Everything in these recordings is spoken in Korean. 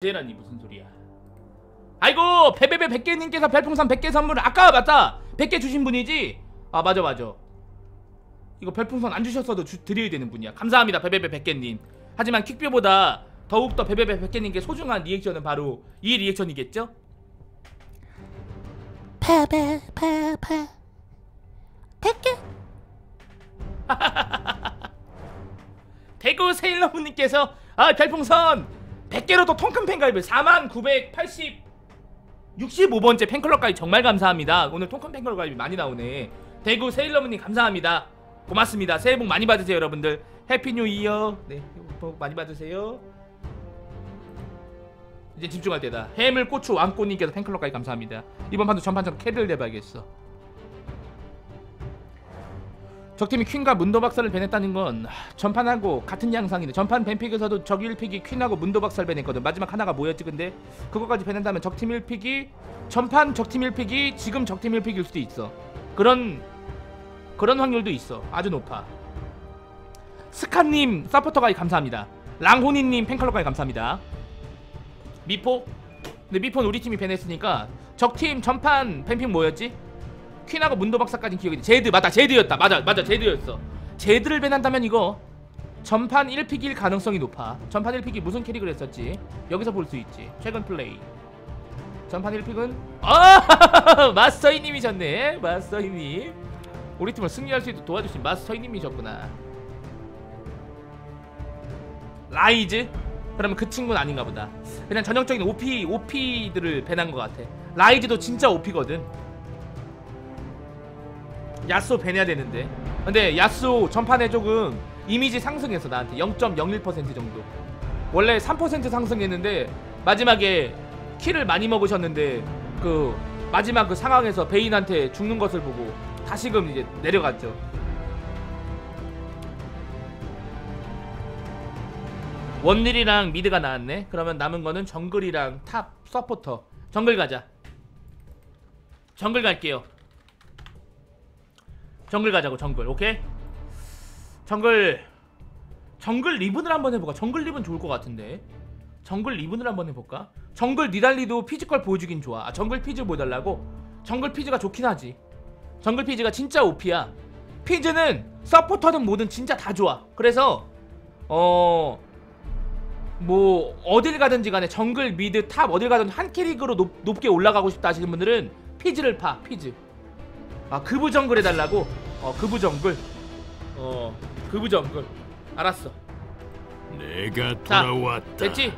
제라니 무슨 소리야? 아이고 베베베 100개님께서 별풍선 100개 선물 아까 맞다! 100개 주신 분이지? 아 맞아 맞아. 이거 별풍선 안 주셨어도 주, 드려야 되는 분이야. 감사합니다 베베베 100개님. 하지만 킥뷰보다 더욱더 베베베 100개님께 소중한 리액션은 바로 이 리액션이겠죠? 파바파파 백개 대구 세일러분님께서 아 별풍선 100개로 또 통큰 팬가입을 4만 980 65번째 팬클럽 가입 정말 감사합니다. 오늘 통큰 팬클럽 가입이 많이 나오네. 대구 세일러분님 감사합니다. 고맙습니다. 새해 복 많이 받으세요 여러분들. Happy New Year. 네 복 많이 받으세요. 이제 집중할 때다. 해물 고추 왕꼬님께서 팬클럽 가입 감사합니다. 이번 판도 전판처럼 carry를 내봐야겠어 적팀이 퀸과 문도 박사를 ban했다는 건 하, 전판하고 같은 양상인데 전판 ban pick에서도 적 1pick이 퀸하고 문도 박사를 ban했거든. 마지막 하나가 뭐였지 근데? 그거까지 ban한다면 적팀 1pick이 전판 적팀 1pick이 지금 적팀 1pick일 수도 있어. 그런 그런 확률도 있어. 아주 높아. 스카님 서포터 가입 감사합니다. 랑호니님 팬클럽 가입 감사합니다. 미포? 근데 미포는 우리 팀이 ban했으니까 적팀 전판 ban pick 뭐였지? 퀸하고 문도 박사까지 기억이 제드 맞다. 제드였다. 맞아 맞아. 제드였어. 제드를 ban한다면 이거 전판 1pick일 가능성이 높아. 전판 1pick이 무슨 캐릭을 했었지? 여기서 볼 수 있지. 최근 플레이. 전판 1pick은 아 마스터이님이셨네. 마스터이님. 우리 팀을 승리할 수 있도록 도와주신 마스터이님이셨구나. 라이즈? 그러면 그 친구는 아닌가 보다. 그냥 전형적인 OP OP들을 ban한 것 같아. 라이즈도 진짜 OP거든 야스오 ban해야 되는데. 근데 야스오 전판에 조금 이미지 상승했어 나한테. 0.01% 정도. 원래 3% 상승했는데 마지막에 kill을 많이 먹으셨는데 그 마지막 그 상황에서 베인한테 죽는 것을 보고 다시금 이제 내려갔죠. 원딜이랑 mid가 나왔네. 그러면 남은 거는 정글이랑 top 서포터. 정글 가자. 정글 갈게요 정글 가자고 정글 오케이? 정글 정글 리븐을 한번 해볼까? 정글 리븐 좋을 것 같은데 정글 리븐을 한번 해볼까? 정글 니달리도 physical 보여주긴 좋아 아, 정글 피즈 보여달라고? 정글 피즈가 좋긴 하지 정글 피즈가 진짜 OP야 피즈는 서포터든 뭐든 진짜 다 좋아 그래서 어... 뭐 어딜 가든지 간에 정글 mid top 어딜 가든 한 캐릭으로 높, 높게 올라가고 싶다 하시는 분들은 피즈를 파 피즈 아 그부 정글 해달라고? 어 그부 정글. 어 그부 정글. 알았어. 내가 자, 돌아왔다. 됐지?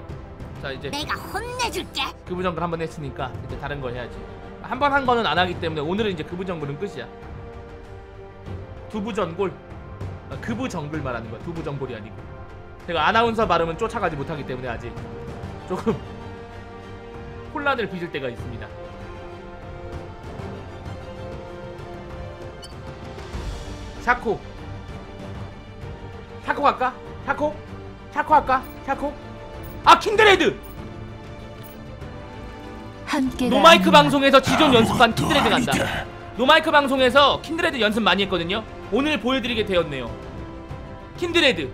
자 이제 내가 혼내줄게. 그부 정글 한 번 했으니까 이제 다른 걸 해야지. 한 번 한 거는 안 하기 때문에 오늘은 이제 그부 정글은 끝이야. 두부 전골. 아, 그부 정글 말하는 거야. 두부 전골이 아니고. 제가 아나운서 발음은 쫓아가지 못하기 때문에 아직 조금 혼란을 빚을 때가 있습니다 샤코 샤코 갈까? 샤코? 샤코 할까? 샤코? 아 킨드레드! 함께 no mic 방송에서 지존 연습한 킨드레드 간다. no mic 방송에서 킨드레드 연습 많이 했거든요 오늘 보여드리게 되었네요 킨드레드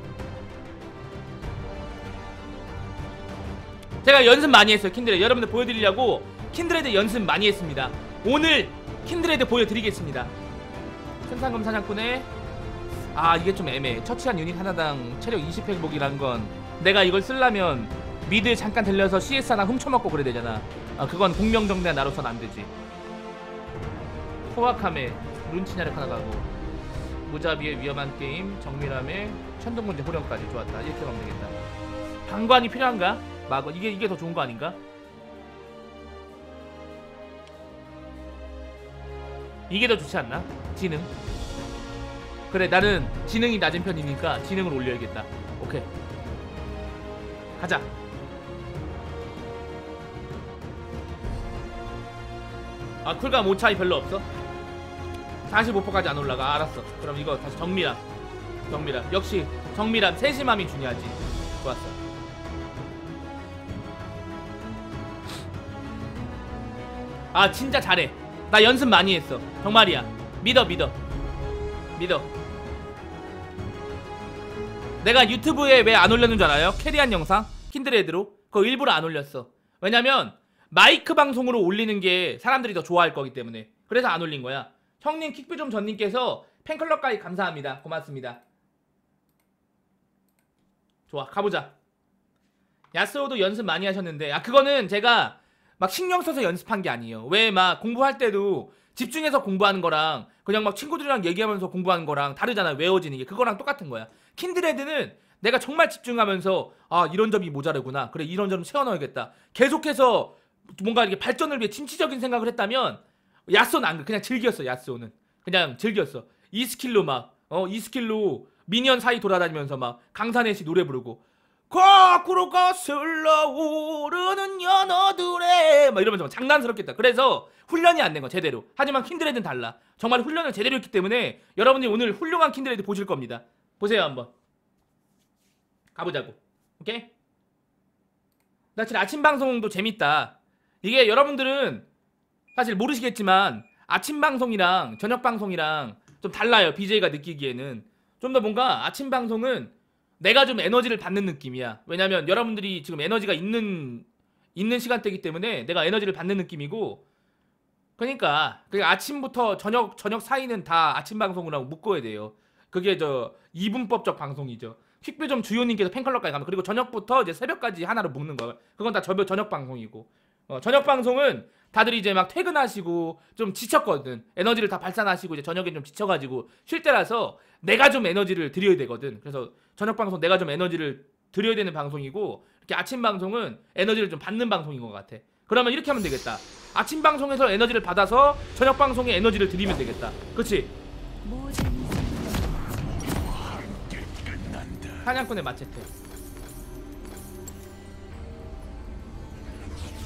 제가 연습 많이 했어요 킨드레드 여러분들 보여드리려고 킨드레드 연습 많이 했습니다 오늘 킨드레드 보여드리겠습니다 천상금 사냥꾼의 아 이게 좀 애매해. 처치한 유닛 하나당 체력 20 회복이란 건 내가 이걸 쓰려면 mid 잠깐 들려서 CS 하나 훔쳐먹고 그래야 되잖아. 아 그건 공명정대한 나로선 안 되지. 포악함에 룬치냐력 하나 가고 무자비의 위험한 게임 정밀함에 천둥문제 호령까지 좋았다. 이렇게 가면 되겠다. 방관이 필요한가? 마건 이게 이게 더 좋은 거 아닌가? 이게 더 좋지 않나? 지능. 그래 나는 지능이 낮은 편이니까 지능을 올려야겠다. 오케이. 가자. 아 쿨감 5차이 별로 없어? 45%까지 안 올라가. 알았어. 그럼 이거 다시 정밀함. 정밀함. 역시 정밀함 세심함이 중요하지. 좋았어. 아 진짜 잘해 나 연습 많이 했어 정말이야 믿어 믿어 믿어 내가 유튜브에 왜 안 올렸는 줄 알아요? 캐리한 영상 킨드레드로 그거 일부러 안 올렸어. 왜냐면 마이크 방송으로 올리는 게 사람들이 더 좋아할 거기 때문에. 그래서 안 올린 거야. 형님 킥뷰 좀 전님께서 팬클럽까지 감사합니다. 고맙습니다. 좋아 가보자. 야스오도 연습 많이 하셨는데 아 그거는 제가 막 신경 써서 연습한 게 아니에요. 왜 막 공부할 때도 집중해서 공부하는 거랑 그냥 막 친구들이랑 얘기하면서 공부하는 거랑 다르잖아요. 외워지는 게 그거랑 똑같은 거야. 킨드레드는 내가 정말 집중하면서 아 이런 점이 모자르구나. 그래 이런 점 채워넣어야겠다. 계속해서 뭔가 이렇게 발전을 위해 진취적인 생각을 했다면 야스오는 안 그래. 그냥 즐겼어. 야스오는 그냥 즐겼어. 이 스킬로 막 어 이 스킬로 minion 사이 돌아다니면서 막 강산에 씨 노래 부르고 거꾸로 거슬러 오르는 연어들의 막 이러면서 막 장난스럽게 했다. 그래서 훈련이 안 된 거 제대로. 하지만 킨드레드는 달라. 정말 훈련을 제대로 했기 때문에 여러분들이 오늘 훌륭한 킨드레드 보실 겁니다. 보세요 한번. 가보자고. 오케이? 나 지금 아침 방송도 재밌다. 이게 여러분들은 사실 모르시겠지만 아침 방송이랑 저녁 방송이랑 좀 달라요. BJ가 느끼기에는 좀 더 뭔가 아침 방송은 내가 좀 에너지를 받는 느낌이야. 왜냐면 여러분들이 지금 에너지가 있는 있는 시간대이기 때문에 내가 에너지를 받는 느낌이고 그러니까 그 아침부터 저녁 저녁 사이는 다 아침 방송이라고 묶어야 돼요. 그게 저 이분법적 방송이죠. 퀵뷰 좀 주요님께서 팬클럽까지 가면 그리고 저녁부터 이제 새벽까지 하나로 묶는 거. 그건 다 저녁 저녁 방송이고. 어, 저녁 방송은 다들 이제 막 퇴근하시고 좀 지쳤거든. 에너지를 다 발산하시고 이제 저녁에 좀 지쳐가지고 쉴 때라서 내가 좀 에너지를 드려야 되거든. 그래서 저녁 방송 내가 좀 에너지를 드려야 되는 방송이고 이렇게 아침 방송은 에너지를 좀 받는 방송인 것 같아. 그러면 이렇게 하면 되겠다. 아침 방송에서 에너지를 받아서 저녁 방송에 에너지를 드리면 되겠다. 그렇지? 사냥꾼의 마체테.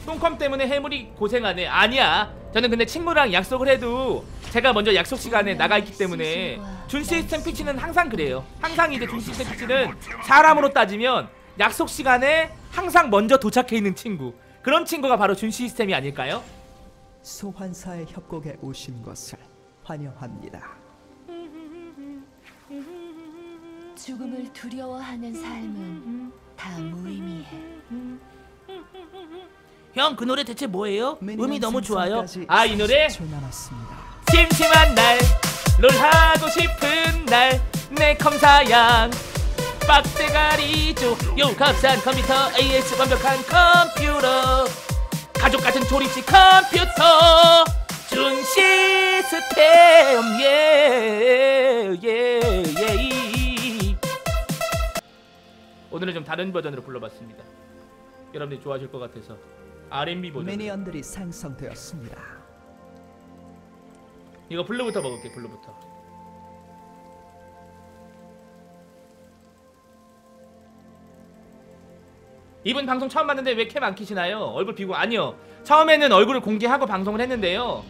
똥컴 때문에 해물이 고생하네. 아니야. 저는 근데 친구랑 약속을 해도 제가 먼저 약속 시간에 나가 있기 때문에 준 시스템 피치는 항상 그래요. 항상 이제 준 시스템 피치는 사람으로 따지면 약속 시간에 항상 먼저 도착해 있는 친구. 그런 친구가 바로 준 시스템이 아닐까요? 소환사의 협곡에 오신 것을 환영합니다. 죽음을 두려워하는 삶은 다 무의미해. 형 그 노래 대체 뭐예요? 음이 너무 좋아요. 아 이 노래 10초 남았습니다. 심심한 날, 롤 하고 싶은 날, 내 컴사양, 빡대가리죠. 요 값싼 컴퓨터, AS 완벽한 컴퓨터, 가족 같은 조립식 컴퓨터, 준 시스템, 예, 예, 예. 오늘은 좀 다른 버전으로 불러봤습니다. 여러분들이 좋아하실 것 같아서 R&B 버전. minion들이 생성되었습니다. 이거 블루부터 먹을게 블루부터. 이분 방송 처음 봤는데 왜 cam 안 키시나요? 얼굴 비고 아니요. 처음에는 얼굴을 공개하고 방송을 했는데요.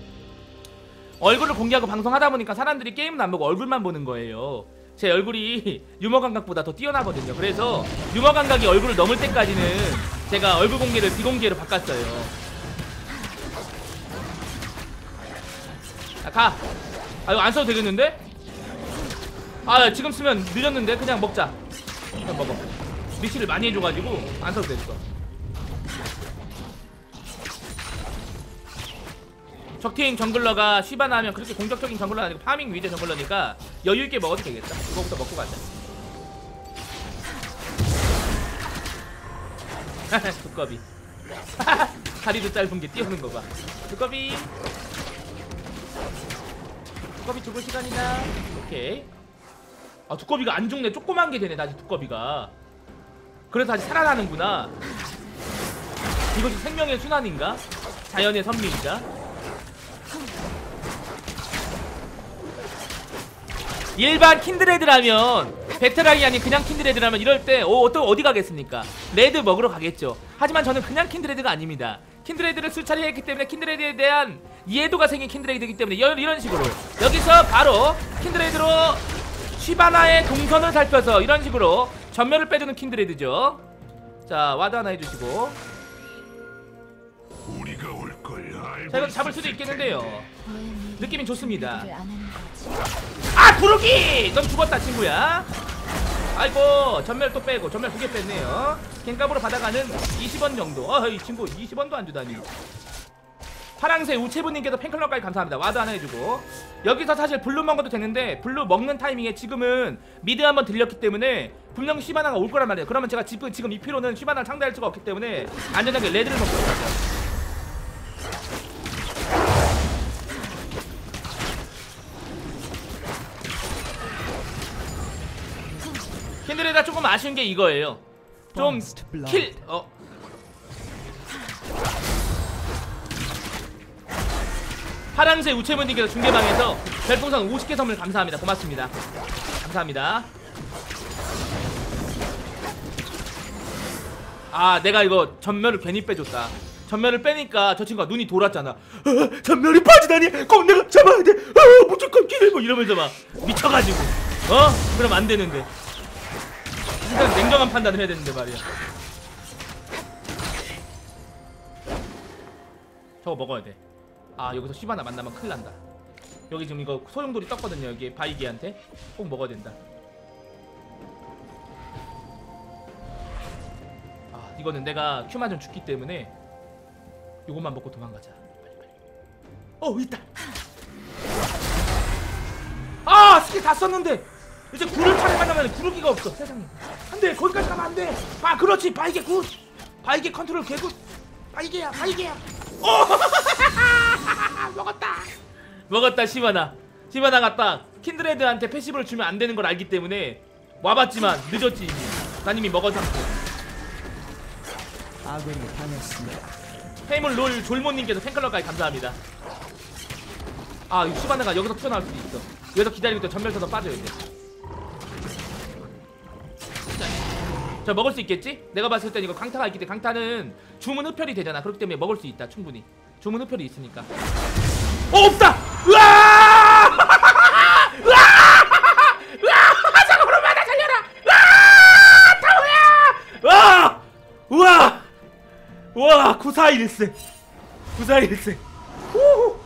얼굴을 공개하고 방송하다 보니까 사람들이 게임은 안 보고 얼굴만 보는 거예요. 제 얼굴이 유머 감각보다 더 뛰어나거든요. 그래서 유머 감각이 얼굴을 넘을 때까지는 제가 얼굴 공개를 비공개로 바꿨어요 야, 가. 아, 이거 안 써도 되겠는데? 아, 야, 지금 쓰면 늦었는데? 그냥 먹자. 그냥 먹어. 리치를 많이 해줘가지고, 안 써도 됐어. 적팀 정글러가 쉬바나 하면 그렇게 공격적인 정글러가 아니고 파밍 위주 정글러니까 여유있게 먹어도 되겠다. 이거부터 먹고 가자. 두꺼비. 다리도 짧은 게 뛰어오는 거 봐. 두꺼비. 두꺼비 죽을 시간이다. 오케이. 아 두꺼비가 안 죽네. 조그만 게 되네. 다시 두꺼비가. 그래서 다시 살아나는구나. 이것이 생명의 순환인가? 자연의 선미인가? 일반 킨드레드라면 베테랑이 아닌 그냥 킨드레드라면 이럴 때 어, 어떤 어디 가겠습니까? 레드 먹으러 가겠죠. 하지만 저는 그냥 킨드레드가 아닙니다. 킨드레드를 수차례 했기 때문에 킨드레드에 대한 이해도가 생긴 킨드레드이기 때문에 여- 이런 식으로 여기서 바로 킨드레드로 쉬바나의 동선을 살펴서 이런 식으로 점멸을 빼주는 킨드레드죠. 자 ward 하나 해주시고 우리가 올걸 알고 자 이건 잡을 수도 있겠는데요. 느낌이 좋습니다. 아 구르기! 넌 죽었다 친구야. 아이고 점멸 또 빼고 점멸 두 개 뺐네요. 갱값으로 받아가는 20원 정도. 어이 친구 20원도 안 주다니. 파랑새 우체부님께서 팬클럽까지 감사합니다. ward 하나 해주고. 여기서 사실 blue 먹어도 되는데 blue 먹는 타이밍에 지금은 mid 한번 들렸기 때문에 분명 시바나가 올 거란 말이에요. 그러면 제가 지금, 지금 이 피로는 시바나를 상대할 수가 없기 때문에 안전하게 red를 먹고 있어요 킨드레다 조금 아쉬운 게 이거예요 좀. 킬 어. 파랑새 우체문님께서 중계방에서 별풍선 50개 선물 감사합니다. 고맙습니다. 감사합니다. 아 내가 이거 전멸을 괜히 빼줬다. 전멸을 빼니까 저 친구가 눈이 돌았잖아. 어, 전멸이 빠지다니 꼭 내가 잡아야 돼. 어, 무조건 kil을 뭐 이러면서 막 미쳐가지고. 어? 그럼 안 되는데. 일단 냉정한 판단을 해야 되는데 말이야. 저거 먹어야 돼. 아 여기서 시바나 만나면 큰일 난다. 여기 지금 이거 소용돌이 떴거든요. 여기 바이기한테 꼭 먹어야 된다. 아 이거는 내가 큐 맞으면 죽기 때문에 이것만 먹고 도망가자. 빨리 빨리. 어 있다. 아 스킬 다 썼는데 이제 구를 차례 만나면 구르기가 없어 세상에. 안돼 거기까지 가면 안돼. 아 그렇지 바위게 good. 바위게 컨트롤 개good. 바위게야 바위게야. 어 먹었다. 먹었다 시바나. 시바나가 딱 킨드레드한테 passive를 주면 안 되는 걸 알기 때문에 와봤지만 늦었지 이미. 난 이미 상태. 아군이 당했습니다. 페이물 롤 졸모님께서 팬클럽까지 감사합니다. 아, 이 시바나가 여기서 튀어나올 수도 있어. 여기서 기다리고 있다 전멸 터서 빠져야 돼. 자, 먹을 수 있겠지? 내가 봤을 땐 이거 강타가 있기 때문에 강타는 주문 흡혈이 되잖아. 그렇기 때문에 먹을 수 있다, 충분히. 주문 흡혈이 있으니까. 어, 없다! 으아! 으아! 우와! 와9414 9414 후후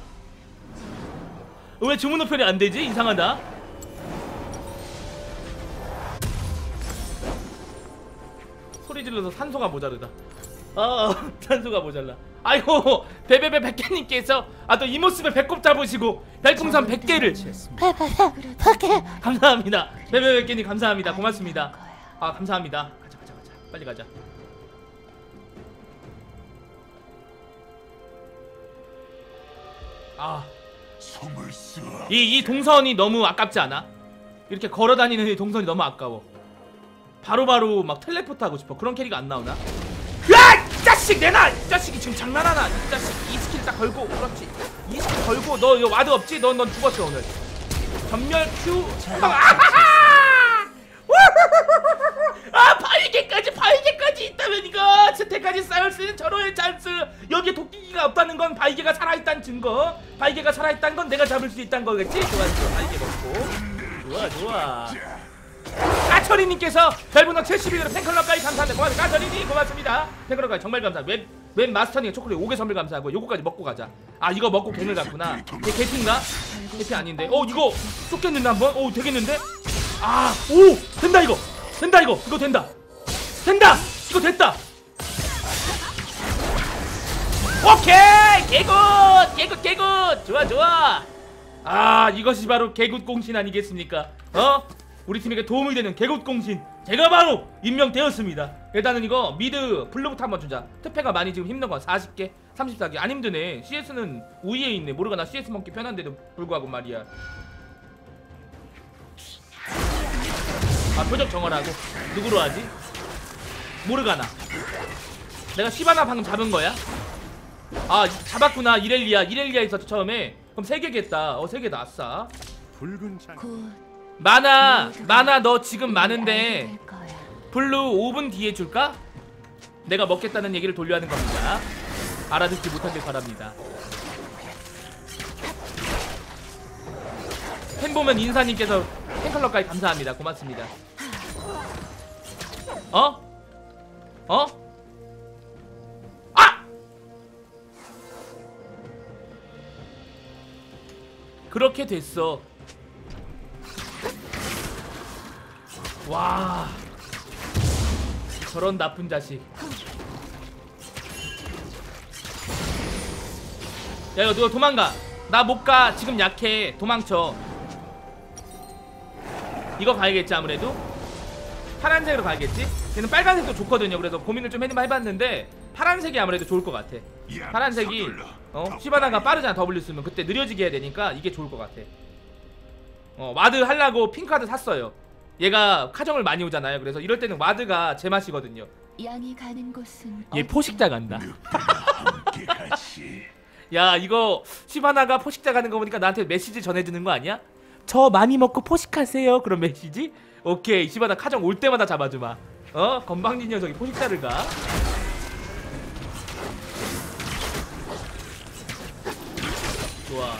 왜 주문 우편이 안 되지? 이상하다 소리 질러서 산소가 모자르다. 아 산소가 모자라. 아이고 베베베 백개님께서 아 또 이 모습에 배꼽 잡으시고 별풍선 100개를. 감사합니다. 베베베 백개님 감사합니다. 고맙습니다. 아 감사합니다. 가자 가자 가자. 빨리 가자. 아. 이, 이 동선이 너무 아깝지 않아? 이렇게 걸어 다니는 이 동선이 너무 아까워. 바로바로 막 텔레포트 하고 싶어. 그런 캐릭 안 나오나? 야! 이 자식 내놔! 이 자식이 지금 장난하나? 이 자식 이 스킬 딱 걸고 그렇지. 이 스킬 걸고 너 이거 ward 없지? 넌, 넌 죽었어 오늘. 점멸 Q. 아! 아 바위게까지 바위게까지 있다면 이거 stack까지 쌓을 수 있는 절호의 찬스 여기에 도끼기가 없다는 건 바위게가 살아있다는 증거 바위게가 살아있다는 건 내가 잡을 수 있다는 거겠지? 좋아 좋아 바위게 먹고 좋아 좋아 까철이님께서 별풍선 71으로 팬클럽까지 감사합니다. 고맙습니다. 까철이님 고맙습니다. 팬클럽까지 정말 감사합니다. 웹, 웹 마스터님 초콜릿 5개 선물 감사하고 요거까지 먹고 가자. 아 이거 먹고 갱을 갔구나. 이게 개피인가? 개피 아닌데. 어 이거 쏟겠는데 한번? 오 되겠는데? 아오 된다 이거. 된다 이거. 이거 된다. 된다! 이거 됐다. 오케이! 개굿! 개굿 개굿! 좋아 좋아. 아 이것이 바로 개국 공신 아니겠습니까? 어 우리 팀에게 도움이 되는 개국 공신. 제가 바로 임명되었습니다. 일단은 이거 mid blue부터 한번 주자. 트페가 많이 지금 힘든 거 40개 34개. 안 힘드네. CS는 우위에 있네. 모르가나 CS 먹기 편한데도 불구하고 말이야. 아 표적 정하라고? 누구로 하지? 모르가나. 내가 시바나 방금 잡은 거야? 아 잡았구나. 이렐리아. 이렐리아 있었지 처음에. 그럼 세 개겠다. 어 세 개다 아싸 붉은 장. 곧 마나 마나 너 지금 많은데. 블루 5분 뒤에 줄까? 내가 먹겠다는 얘기를 돌려 하는 겁니다 알아듣지 못하길 바랍니다 팬 보면 인사님께서 팬클럽까지 감사합니다 고맙습니다 어? 어? 아! 그렇게 됐어 와. 저런 나쁜 자식. 야 이거 너 도망가? 나 못 가. 지금 약해. 도망쳐. 이거 가야겠지 아무래도? 파란색으로 가야겠지? 얘는 빨간색도 좋거든요. 그래서 고민을 좀 해봤는데 파란색이 아무래도 좋을 것 같아. 파란색이 어 시바나가 빠르잖아. W 쓰면. 그때 느려지게 해야 되니까 이게 좋을 것 같아. 어 ward 하려고 핑ward 샀어요 얘가 카정을 많이 오잖아요. 그래서 이럴 때는 ward가 제 맛이거든요. 양이 가는 곳은 얘 포식자 간다. 야 이거 시바나가 포식자 가는 거 보니까 나한테 메시지 전해주는 거 아니야? 저 많이 먹고 포식하세요. 그런 메시지? 오케이 시바나 카정 올 때마다 잡아주마. 어? 건방진 녀석이 포식자를 가. 좋아.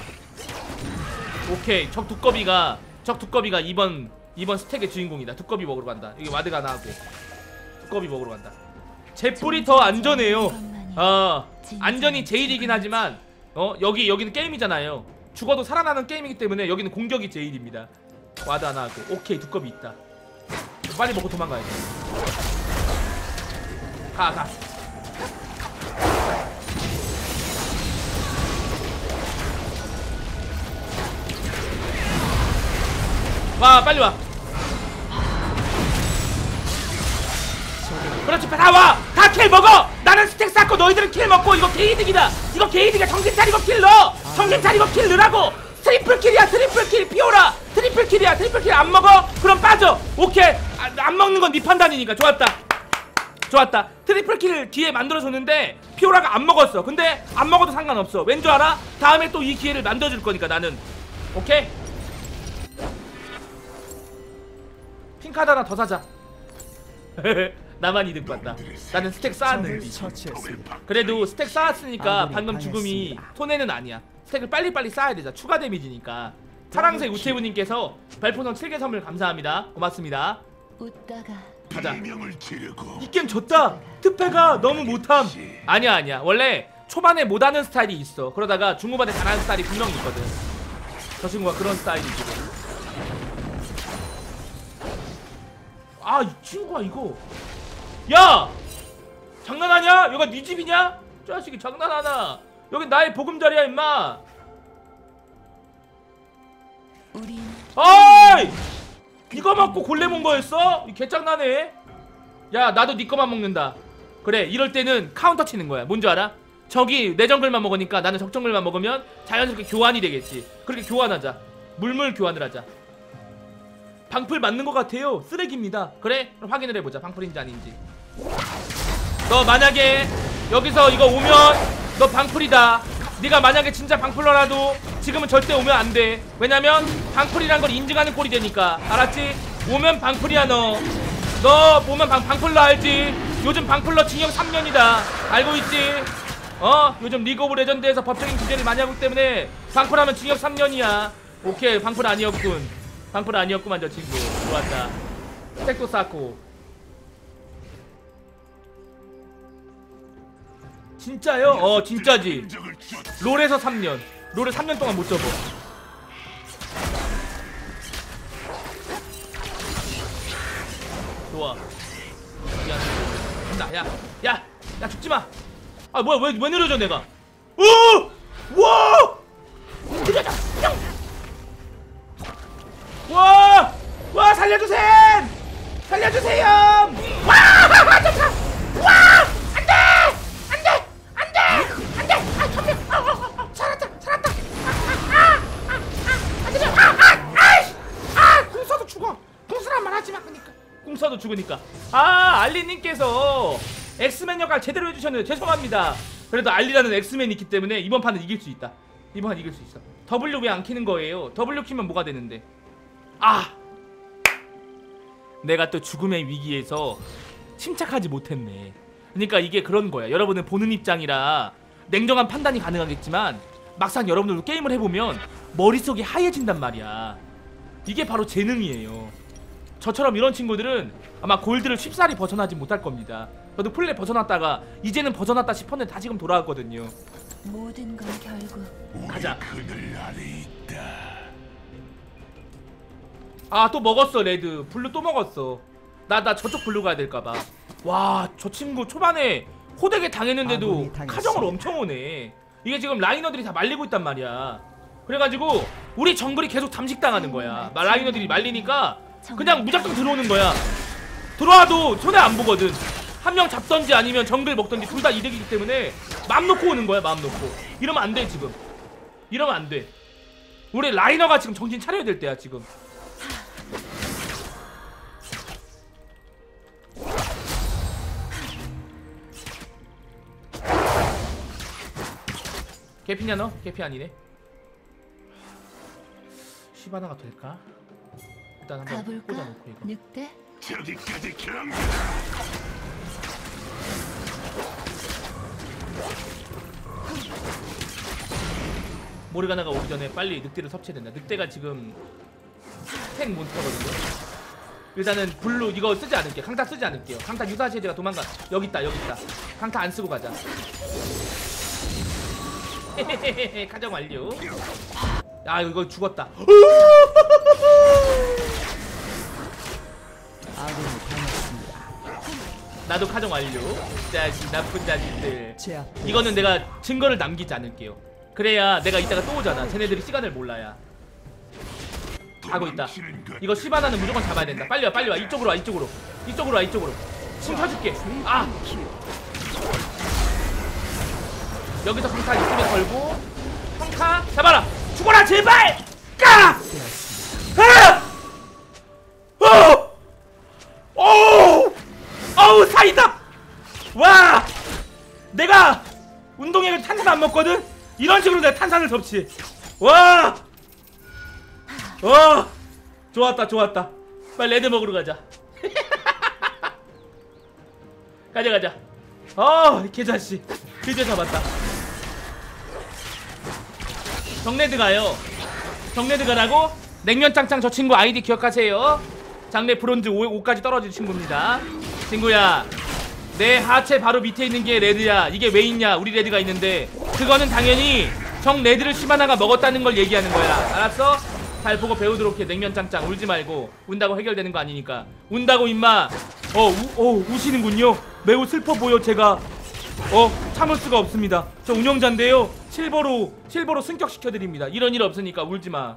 오케이 적 두꺼비가 적 두꺼비가 이번 이번 스택의 주인공이다. 두꺼비 먹으러 간다. 여기 와드가 나하고. 두꺼비 먹으러 간다. 제 뿔이 더 안전해요. 어 안전이 제일이긴 하지만 어 여기 여기는 게임이잖아요. 죽어도 살아나는 게임이기 때문에 여기는 공격이 제일입니다. ward 하나 하고. 오케이 두꺼비 있다. 빨리 먹고 도망가야 돼 가가. 와 빨리 와 그렇지 다 와! 다 kill 먹어! 나는 stack 쌓고 너희들은 kill 먹고 이거 개이득이다. 이거 개이득이야. 정신 차리고 kill 넣어! 정신 차리고 kill 넣으라고! triple kill이야 triple kill. 피오라! triple kill이야 triple kill. 안 먹어? 그럼 빠져. 오케이. 아, 안 먹는 건 네 판단이니까. 좋았다. 좋았다. triple kill을 뒤에 만들어줬는데 피오라가 안 먹었어. 근데 안 먹어도 상관없어. 왠 줄 알아? 다음에 또 이 기회를 만들어줄 거니까 나는. 오케이? 핑ward 하나 더 사자 나만 이득 봤다. 나는 stack 쌓았는데 처치했습니다. 그래도 stack 쌓았으니까 방금 죽음이. 손해는 아니야. stack을 빨리빨리 쌓아야 되자. 추가 데미지니까. 파랑색 더블 우태부님께서 별풍선 7개 선물 감사합니다. 고맙습니다. 가자. 이 게임 졌다. 특패가 너무 못함. 아니야 아니야. 원래 초반에 못하는 스타일이 있어. 그러다가 중후반에 잘하는 스타일이 분명히 있거든. 저 친구가 그런 스타일이지 아이 친구가 이거 야 장난하냐? 여기가 네 집이냐? 자식이 장난하나 여긴 나의 보금자리야 임마 어이! 이거 먹고 골렘 온 거였어? 이 개짱나네. 야, 나도 네 거만 먹는다. 그래, 이럴 때는 카운터 치는 거야. 뭔지 알아? 저기 내 정글만 먹으니까 나는 적 정글만 먹으면 자연스럽게 교환이 되겠지. 그렇게 교환하자. 물물 교환을 하자. 방플 맞는 것 같아요. 쓰레기입니다. 그래, 그럼 확인을 해보자. 방플인지 아닌지. 너 만약에 여기서 이거 오면 너 방플이다. 네가 만약에 진짜 방플러라도 지금은 절대 오면 안 돼. 왜냐면 방플이란 걸 인증하는 꼴이 되니까. 알았지? 오면 방플이야 너. 너 보면 방, 방플러 알지? 요즘 방플러 징역 3년이다. 알고 있지? 어? 요즘 League of Legends에서 법적인 규제를 많이 하기 때문에 방플하면 징역 3년이야. 오케이 방플 아니었군. 방플 아니었구만 저 친구. 좋았다. 스택도 쌓고. 진짜요? 어 진짜지. 롤에서 3년. 롤을 3년 동안 못 접어. 좋아. 야, 야, 야 죽지 마. 아 뭐야 왜 왜 느려져 내가? 오! 와! 느려져. 뿅! 와! 와 살려주세요! 살려주세요! 와! 와! 말 하지 마, 그니까. 궁 써도 죽으니까. 아, 알리님께서 엑스맨 역할 제대로 해주셨는데 죄송합니다. 그래도 알리라는 엑스맨이 있기 때문에 이번 판은 이길 수 있다. 이번 판 이길 수 있어. W 왜 안 키는 거예요? W 키면 뭐가 되는데? 아! 내가 또 죽음의 위기에서 침착하지 못했네. 그러니까 이게 그런 거야. 여러분은 보는 입장이라 냉정한 판단이 가능하겠지만 막상 여러분들도 게임을 해보면 머릿속이 하얘진단 말이야. 이게 바로 재능이에요. 저처럼 이런 친구들은 아마 골드를 쉽사리 벗어나지 못할 겁니다. 저도 플레 벗어났다가 이제는 벗어났다 싶었는데 다시금 돌아왔거든요. 모든 건 결국 가자. 그늘 아래 있다. 아 또 먹었어 red blue 또 먹었어 나 나 저쪽 blue 가야 될까봐 와 저 친구 초반에 호되게 당했는데도. 카정을 엄청 오네 이게 지금 laner들이 다 말리고 있단 말이야 그래가지고 우리 정글이 계속 잠식당하는 거야 마- laner들이 말리니까 그냥 무작정 들어오는 거야. 들어와도 손해 안 보거든. 한 명 잡던지 아니면 정글 먹던지 둘 다 이득이기 때문에 마음 놓고 오는 거야 마음 놓고. 이러면 안 돼 지금. 이러면 안 돼. 우리 라이너가 지금 정신 차려야 될 때야 지금. 개피냐 너? 개피 아니네. 시바나가 될까? 일단 한번 가볼까? 꽂아놓고 이거 늑대? 저기까지 경계. 모르가나가 오기 전에 빨리 늑대를 섭취해야 된다. 늑대가 지금 stack monster거든요. 일단은 blue 이거 쓰지 않을게요. 강타 쓰지 않을게요. 강타 유사시에 제가 도망가. 여기 있다, 여기 있다. 강타 안 쓰고 가자. 가정 완료. 야 이거 죽었다. 아군이 당했습니다. 나도 가정 완료. 자식 나쁜 자식들. 제 이거는 내가 증거를 남기지 않을게요. 그래야 내가 이따가 또 오잖아. 쟤네들이 시간을 몰라야. 가고 있다. 이거 시바나는 무조건 잡아야 된다. 빨리 와, 빨리 와. 이쪽으로 와, 이쪽으로. 이쪽으로 와, 이쪽으로. 침 쳐줄게. 아! 여기서 평타 있으면 걸고. 평타 잡아라! 죽어라, 제발! 까! 사이다! 와! 내가 운동에 탄산 안 먹거든? 이런 식으로 내가 탄산을 섭취해. 와! 와! 좋았다, 좋았다. 빨리 red 먹으러 가자. 가자, 가자. 어, 개자씨. 드디어 잡았다. 적 red 가요. 적 red 가라고? 냉면짱짱 저 친구 아이디 기억하세요. 장래 브론즈 5, 5까지 떨어진 친구입니다. 친구야, 내 하체 바로 밑에 있는 게 red야. 이게 왜 있냐? 우리 red가 있는데 그거는 당연히 적 red를 시바나가 먹었다는 걸 얘기하는 거야. 알았어? 잘 보고 배우도록 해. 냉면 짱짱 울지 말고 운다고 해결되는 거 아니니까. 운다고 임마. 어, 우, 어 우시는군요. 매우 슬퍼 보여 제가. 어 참을 수가 없습니다. 저 운영자인데요. 실버로 실버로 승격시켜 드립니다. 이런 일 없으니까 울지 마.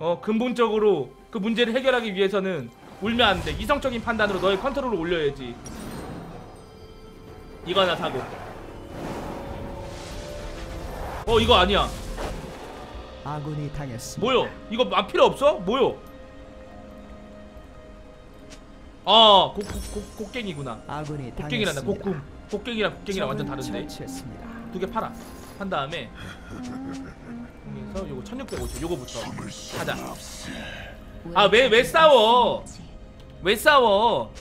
어 근본적으로 그 문제를 해결하기 위해서는 울면 안 돼. 이성적인 판단으로 너의 컨트롤을 올려야지. 이거 하나 사고 어 이거 아니야 아군이 당했습니다. 뭐요 이거 안 필요 없어 뭐요 아 곡, 곡, 곡, 곡괭이구나 아군이 곡괭이란다 당했습니다. 곡괭 곡괭이랑 곡괭이랑 완전 다른데. 두 개 팔아 한 다음에 여기서 요거 1650 요거부터 숨을 수 가자 없어. 아, 왜- 왜 싸워? 왜 싸워?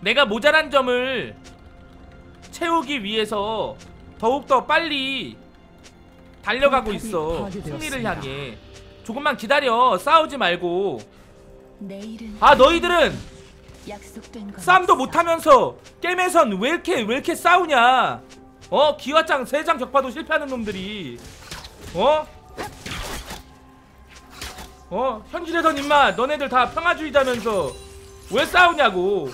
내가 모자란 점을 채우기 위해서 더욱더 빨리 달려가고 있어. 승리를 향해. 조금만 기다려. 싸우지 말고. 아 너희들은 싸움도. 못하면서 게임에선 왜 이렇게 왜 이렇게 싸우냐? 어? 기와장 세 장 격파도 실패하는 놈들이. 어? 어? 현실에선 임마 너네들 다 평화주의자면서 왜 싸우냐고.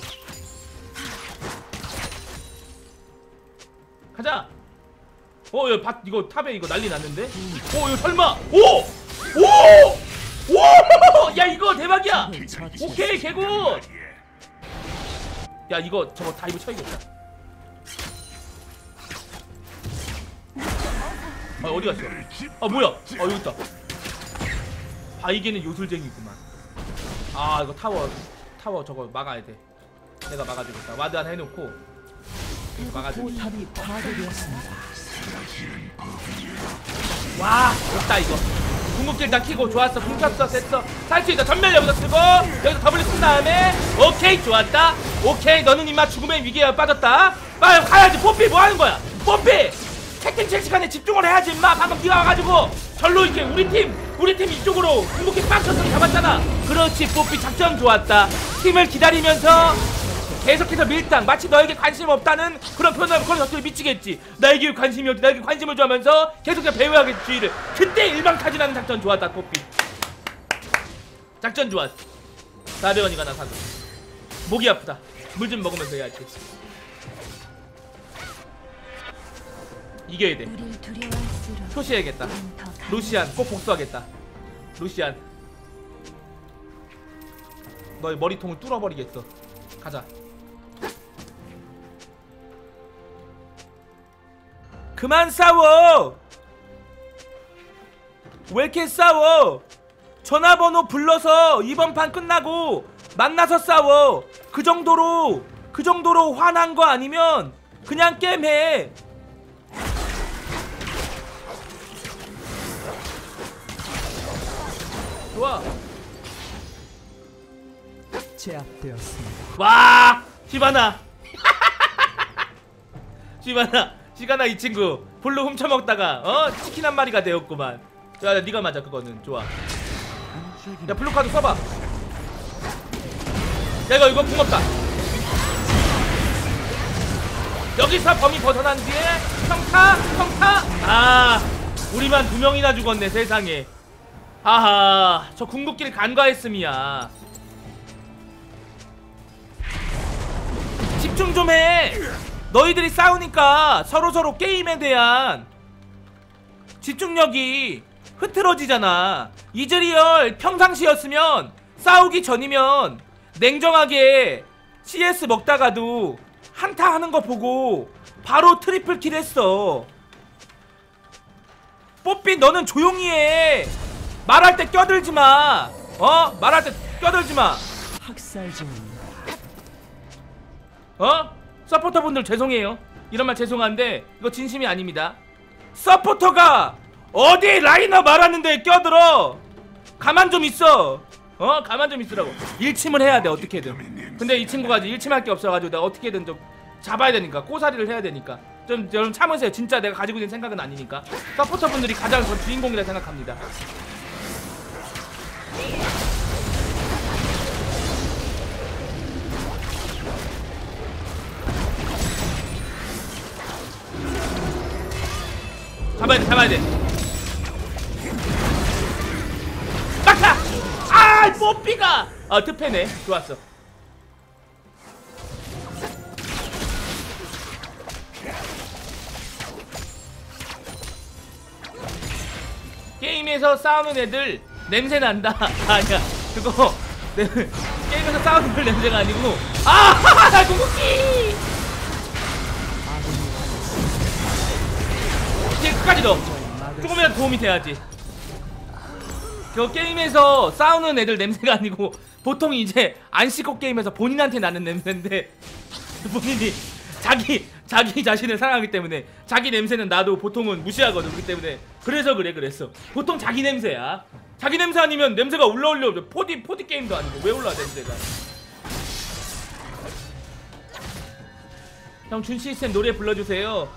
가자. 어 이거 밭 이거 top에 이거 난리 났는데? 어 이거 설마. 오 오 오 야 이거 대박이야. 적을 처치. 오케이 개굿. 야 이거 저거 dive 쳐야겠다. 아 어디 갔어? 아 뭐야? 아 여기 있다. 베이가는 요술쟁이구만. 아 이거 타워 타워 저거 막아야 돼. 내가 막아주겠다. ward 하나 해놓고. 포탑이 파괴되었습니다. 와 좋다 이거. 궁극기를 다 키고 좋았어. 궁 켰어 됐어. 살 수 있어 점멸 여기서 쓰고 여기서 더블 쓴 다음에 오케이 좋았다. 오케이 너는 임마 죽음의 위기에 빠졌다. 빨리 가야지. 뽀삐 뭐 하는 거야? 뽀삐! 채팅 칠 시간에 집중을 해야지 임마. 방금 네가 와가지고. 절로 이렇게 우리 팀 우리 팀 이쪽으로 궁극기 빡쳤으면 잡았잖아. 그렇지 뽀삐 작전 좋았다. 팀을 기다리면서 계속해서 밀당. 마치 너에게 관심 없다는 그런 표현을 그런 것들이 미치겠지? 나에게 관심이 없지. 나에게 관심을 좋아하면서 계속해서 배워야겠지 주의를. 그때 일방타진하는 작전 좋았다 뽀삐. 작전 좋았어. 400원이가 나 사도 목이 아프다. 물 좀 먹으면서 해야지. 이겨야 돼. 표시해야겠다. 루시안 꼭 복수하겠다. 루시안. 너의 머리통을 뚫어버리겠어. 가자. 그만 싸워! 왜 이렇게 싸워? 전화번호 불러서 이번 판 끝나고 만나서 싸워. 그 정도로 그 정도로 화난 거 아니면 그냥 게임해 좋아. 제압되었습니다. 와 시바나. 시바나 시바나 이 친구 blue 훔쳐먹다가 어 치킨 한 마리가 되었구만. 야, 야 네가 맞아 그거는. 좋아. 야 blue 카드 써봐. 야 이거 이거 궁 없다. 여기서 범위 벗어난 뒤에 평타 평타. 아 우리만 두 명이나 죽었네 세상에 아하 저 궁극기를 간과했음이야 집중 좀 해. 너희들이 싸우니까 서로 서로 게임에 대한 집중력이 흐트러지잖아. 이즈리얼 평상시였으면 싸우기 전이면 냉정하게 CS 먹다가도 한타 하는 거 보고 바로 triple kill 했어. 뽀삐 너는 조용히 해. 말할 때 껴들지 마. 어? 말할 때 껴들지 마. 학살 중입니다. 어? 서포터분들 죄송해요. 이런 말 죄송한데 이거 진심이 아닙니다. 서포터가 어디 라이너 말하는데 껴들어? 가만 좀 있어. 어? 가만 좀 있으라고. 일침을 해야 돼 어떻게든. 근데 이 친구가 일침할 게 없어가지고 내가 어떻게든 좀 잡아야 되니까 꼬사리를 해야 되니까 좀 여러분 참으세요. 진짜 내가 가지고 있는 생각은 아니니까 서포터분들이 가장 전 주인공이라 생각합니다. 잡아야 돼, 잡아야 돼. 막타! 아, 뽀삐가! 아, 특패네. 좋았어. 게임에서 싸우는 애들 냄새 난다. 아니야, 그거 네, 게임에서 싸우는 애들 냄새가 아니고 아, 궁극기! 이제 끝까지 넣어. 조금이라도 도움이 돼야지. 그 게임에서 싸우는 애들 냄새가 아니고 보통 이제 안 씻고 게임에서 본인한테 나는 냄새인데 본인이 자기 자기 자신을 사랑하기 때문에 자기 냄새는 나도 보통은 무시하거든 그렇기 때문에 그래서 그래 그랬어 보통 자기 냄새야 자기 냄새 아니면 냄새가 올라올려. 포디 포디 게임도 아니고 왜 올라 냄새가? 형 준시스템 노래 불러주세요.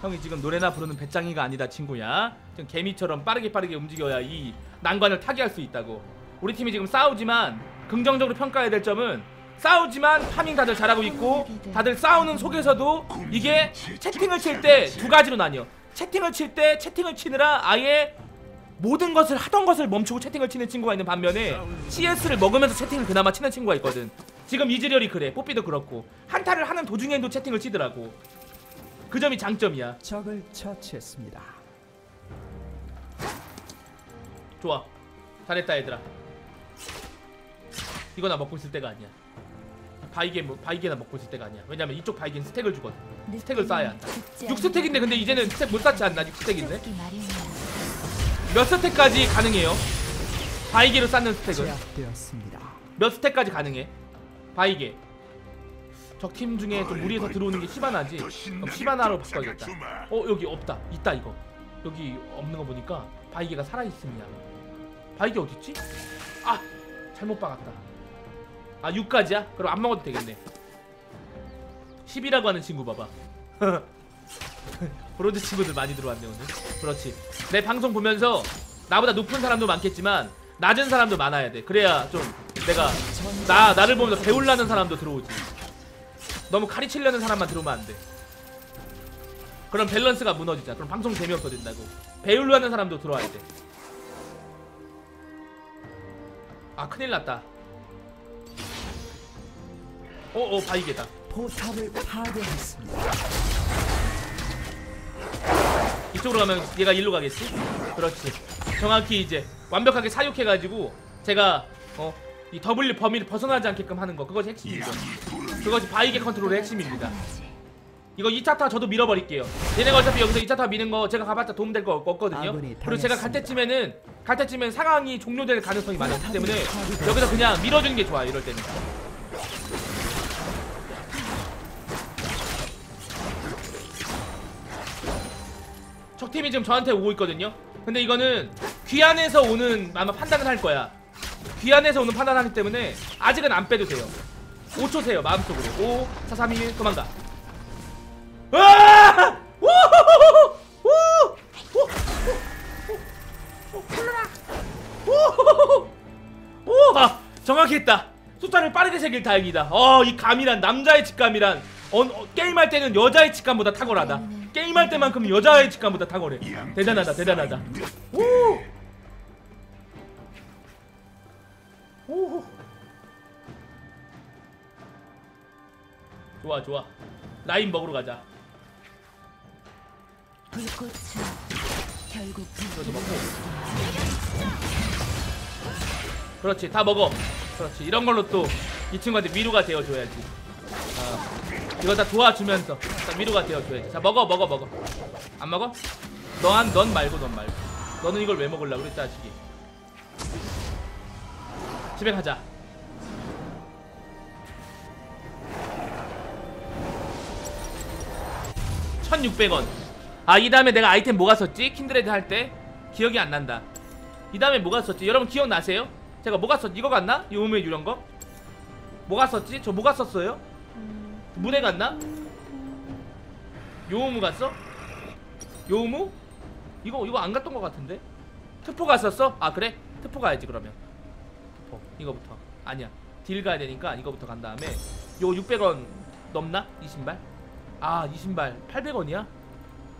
형이 지금 노래나 부르는 배짱이가 아니다 친구야. 지금 개미처럼 빠르게 빠르게 움직여야 이 난관을 타개할 수 있다고. 우리 팀이 지금 싸우지만 긍정적으로 평가해야 될 점은 싸우지만 파밍 다들 잘하고 있고 다들 싸우는 속에서도 이게 채팅을 칠 때 두 가지로 나뉘어. 채팅을 칠 때 채팅을 치느라 아예 모든 것을 하던 것을 멈추고 채팅을 치는 친구가 있는 반면에 CS를 먹으면서 채팅을 그나마 치는 친구가 있거든. 지금 이즈리얼이 그래. 뽀삐도 그렇고. 한타를 하는 도중에도 채팅을 치더라고. 그 점이 장점이야. 적을 처치했습니다. 좋아. 잘했다 얘들아. 이거나 먹고 있을 때가 아니야. 바이게 뭐 바이게나 먹고 있을 때가 아니야. 왜냐면 이쪽 바이게는 스택을 주거든. 스택을 쌓아야 한다. 6스택인데 근데 이제는 스택 못 쌓지 않나? 6스택인데? 쫓기 마련이야. 몇 스택까지 가능해요? 베이가로 쌓는 stack은? 제압되었습니다. 몇 stack까지 가능해? 베이가. 적팀 중에 좀 무리해서 들어오는 게 시바나지? 그럼 시바나로 바꿔야겠다. 어 여기 없다. 있다 이거. 여기 없는 거 보니까 베이가가 살아있음이야 베이가 어딨지? 아 잘못 박았다. 아 6까지야? 그럼 안 먹어도 되겠네. 10이라고 하는 친구 봐봐 브론즈 친구들 많이 들어왔네 오늘. 그렇지. 내 방송 보면서 나보다 높은 사람도 많겠지만 낮은 사람도 많아야 돼. 그래야 좀 내가 나 나를 보면서 배우려는 사람도 들어오지. 너무 카리치려는 사람만 들어오면 안돼. 그럼 밸런스가 무너지자. 그럼 방송 재미없어진다고. 배우려는 사람도 들어와야 돼아 큰일 났다. 어어 바이게다. 포탑을 파괴했습니다. 이쪽으로 가면 얘가 일로 가겠지? 그렇지. 정확히 이제 완벽하게 사육해가지고 제가 어 이 W 범위를 벗어나지 않게끔 하는 거. 그것이 핵심이죠. 그것이 바이게 컨트롤의 핵심입니다. 이거 2차 타 저도 밀어버릴게요. 얘네가 어차피 여기서 2차 타 미는 거 제가 가봤자 도움될 거 없거든요. 그리고 제가 갈. 때쯤에는 갈 때쯤엔 상황이 종료될 가능성이 많았기 때문에 여기서 그냥 밀어주는 게 좋아요 이럴 때는 적팀이 지금 저한테 오고 있거든요 근데 이거는 귀안에서 오는 아마 판단을 할 거야 귀안에서 오는 판단하기 때문에 아직은 안 빼도 돼요 5초 세요 마음속으로 5 4 3 2 1 그만 가 으아! 우후후후! 우! 우! 우! 우! 콜라라! 우후후후! 오! 아, 정확히 했다. 숫자를 빠르게 세길 다행이다. 어, 이 감이란 남자의 직감이란 어, 어, 게임할 때는 여자의 직감보다 탁월하다. 게임할 때만큼 여자의 직감보다 탁월해. 대단하다, 대단하다. 오! 오! 좋아, 좋아. 라인 먹으러 가자. 이것도 먹고. 그렇지, 다 먹어. 그렇지, 이런 걸로 또 이 친구한테 위로가 되어줘야지. 아, 이거 다 도와주면서 다 위로가 되어줘야지. 자, 먹어, 먹어, 먹어. 안 먹어? 너한, 넌 말고, 넌 말고. 너는 이걸 왜 먹으려고 그랬 자식이. 집에 가자. (1600원) 아 이 다음에 내가 아이템 뭐가 썼지? 킨드레드 할 때 기억이 안 난다 이 다음에 뭐가 썼지? 여러분 기억나세요? 제가 뭐가 썼지? 이거 갔나? 요음의 유령 거? 뭐가 썼지? 저 뭐가 썼어요? 문에 갔나? 요우무 갔어? 요우무? 이거 이거 안 갔던 것 같은데? 트포 갔었어? 아 그래? 트포 가야지 그러면 트포 이거부터 아니야 딜 가야 되니까 이거부터 간 다음에 요 600원 넘나? 이 신발? 아 이 신발 800원이야?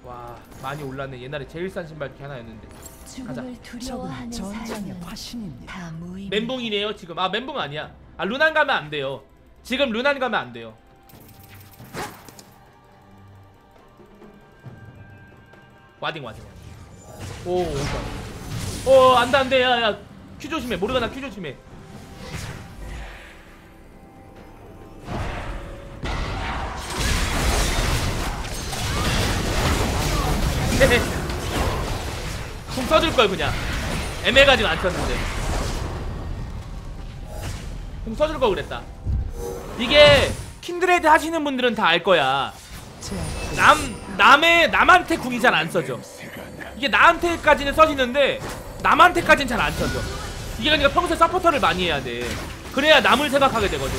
와 많이 올랐네 옛날에 제일 싼 신발 중에 하나였는데 두려워하는 전장의 모임. 멘붕이네요 지금 아 멘붕 아니야 아 루난 가면 안 돼요 지금 루난 가면 안 돼요 warding warding. 오 오다 오 안돼 안돼. 야야 Q 조심해. 모르가나 Q 조심해. 공 써줄 걸 그냥. 애매가지고 안 썼는데. 공 써줄 걸 그랬다. 이게 킨드레드 하시는 분들은 다 알 거야. 제압 남 남의 남한테 궁이 잘 안 써져. 이게 나한테까지는 써지는데 남한테까지는 잘 안 써져. 이게 그러니까 평소에 서포터를 많이 해야 돼. 그래야 남을 생각하게 되거든.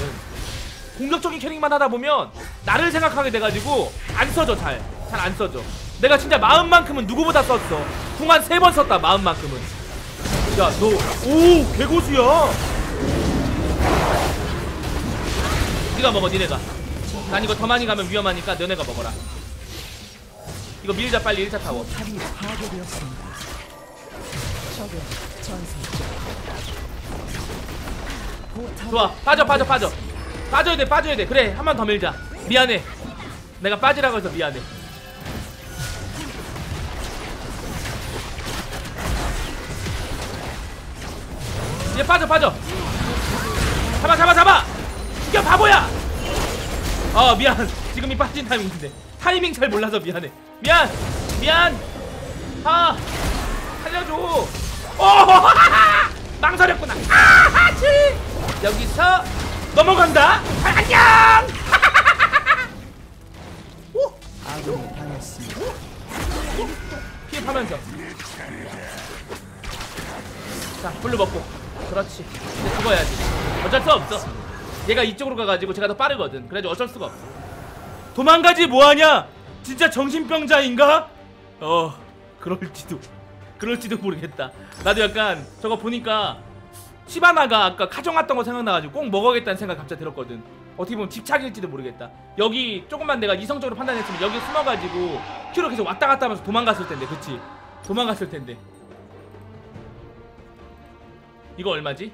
공격적인 캐릭만 하다 보면 나를 생각하게 돼가지고 안 써져 잘. 잘 안 써져. 내가 진짜 마음만큼은 누구보다 썼어. 궁한 세 번 썼다 마음만큼은. 야 너 오 개고수야. 네가 먹어 니네가. 난 이거 더 많이 가면 위험하니까 너네가 먹어라 이거 밀자 빨리 1차 타워. 좋아 빠져 빠져 빠져. 빠져야 돼 빠져야 돼. 그래 한 번 더 밀자. 미안해. 내가 빠지라고 해서 미안해. 이제 빠져 빠져. 잡아 잡아 잡아. 죽여 바보야. 어 미안. 지금이 빠진 타이밍인데. 타이밍 잘 몰라서 미안해 미안! 미안! 아! 살려줘! 오! 망설였구나! 아하치! 여기서 넘어간다! 아, 안녕! 오! 아군이 당했습니다. 피입하면서. 자 블루 먹고. 그렇지. 이제 죽어야지. 어쩔 수 없어. 얘가 이쪽으로 가가지고 제가 더 빠르거든. 그래도 어쩔 수가 없어. 도망가지 뭐하냐 진짜 정신병자인가? 어 그럴지도 그럴지도 모르겠다 나도 약간 저거 보니까 시바나가 아까 카정 왔던 거 생각나가지고 꼭 먹어야겠다는 생각 갑자기 들었거든 어떻게 보면 집착일지도 모르겠다 여기 조금만 내가 이성적으로 판단했으면 여기 숨어가지고 큐로 계속 왔다 갔다 하면서 도망갔을 텐데 그치 도망갔을 텐데 이거 얼마지?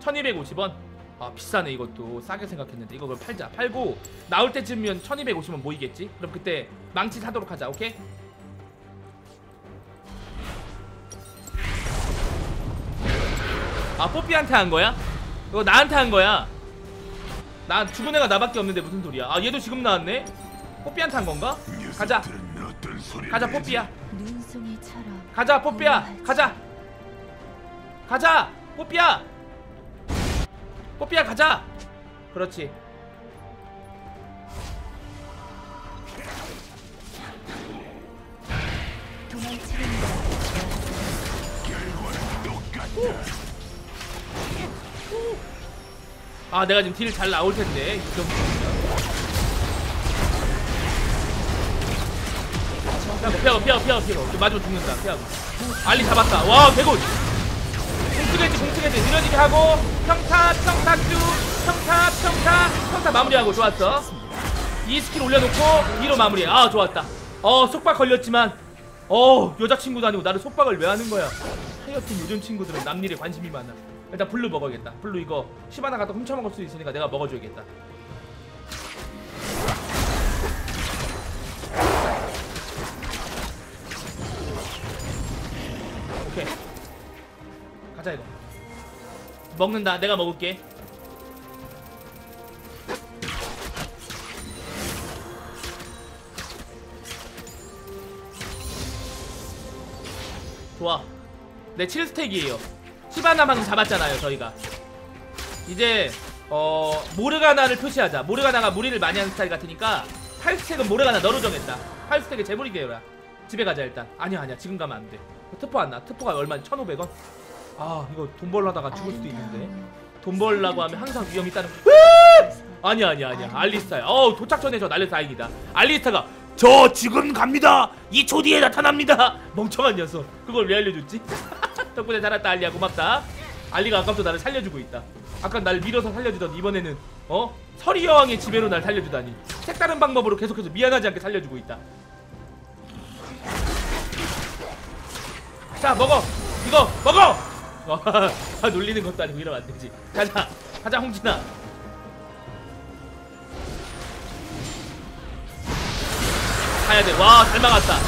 1250원? 아 비싸네 이것도 싸게 생각했는데 이거 그럼 팔자 팔고 나올 때쯤이면 1250원 모이겠지? 그럼 그때 망치 사도록 하자 오케이? 아 뽀삐한테 한 거야? 이거 나한테 한 거야 나 죽은 애가 나밖에 없는데 무슨 소리야 아 얘도 지금 나왔네? 뽀삐한테 한 건가? 가자 가자 뽀삐야 가자 뽀삐야 가자 가자 뽀삐야 뽀삐야 가자! 그렇지. 아 내가 지금 딜 잘 나올 텐데 이 정도. 피하고 피하고 피하고 피하고. 좀 맞으면 죽는다 피하고. 알리 잡았다. 와 개굿 공수개지 느려지게 하고 평타 평타 쭉 평타 평타 평타 마무리하고 좋았어. E skill 올려놓고 위로 마무리. 아 좋았다. 어 속박 걸렸지만 어 여자친구도 아니고 나를 속박을 왜 하는 거야? 하여튼 요즘 친구들은 남일에 관심이 많아. 일단 blue 먹어야겠다. blue 이거 시바나 갖다 훔쳐먹을 수 있으니까 내가 먹어줘야겠다. 오케이. 가자 이거 먹는다. 내가 먹을게. 좋아. 네 7스택이에요. 시바나 방금 잡았잖아요 저희가. 이제 어 모르가나를 표시하자. 모르가나가 무리를 많이 하는 스타일 같으니까 8스택은 모르가나 너로 정했다. 8스택에 재물이 게요라. 집에 가자 일단. 아니야 아니야. 지금 가면 안돼. 트포 안나. 트포가 얼마 1500원 아 이거 돈 벌려다가 죽을 수도 있는데. 돈 벌려고 하면 항상 위험이 있다는 거. 아니야 아니야 아니야. 알리스타야. 어 도착 전에 저 날려 다행이다. 알리스타가 저 지금 갑니다. 2초 뒤에 나타납니다. 멍청한 녀석. 그걸 왜 알려줬지? 덕분에 살았다 알리야. 고맙다. 알리가 아까부터 나를 살려주고 있다. 아까 날 밀어서 살려주던 이번에는 어? 서리 여왕의 지배로 날 살려주다니. 색다른 방법으로 계속해서 미안하지 않게 살려주고 있다. 자 먹어! 이거 먹어 아, 놀리는 것도 아니고 이러면 안 되지. 가자 가자 홍진아. 가야 돼 와 잘 막았다.